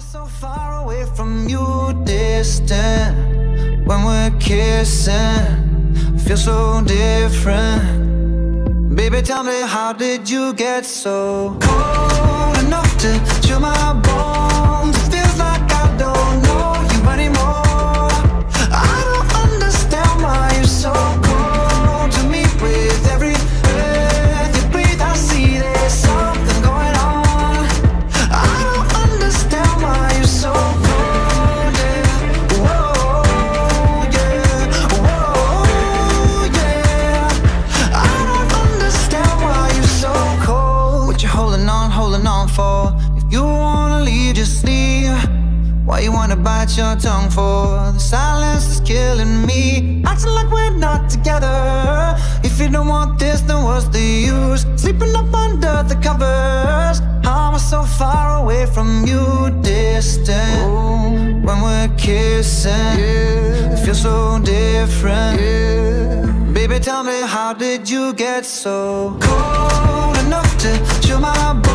so far away from you, distant. When we're kissing, feel so different. Baby, tell me, how did you get so cold enough to holding on, holding on for? If you wanna leave, just leave. Why you wanna bite your tongue for? The silence is killing me. Acting like we're not together. If you don't want this, then what's the use? Sleeping up under the covers. How am I so far away from you, distant? When we're kissing, it feels so different. Baby, tell me, how did you get so cold to chill my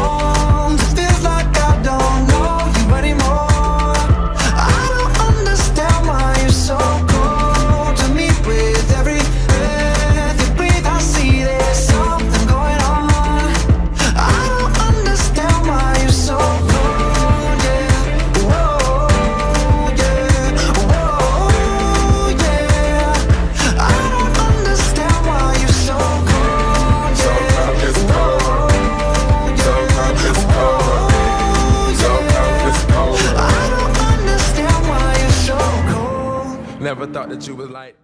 Never thought that you was like.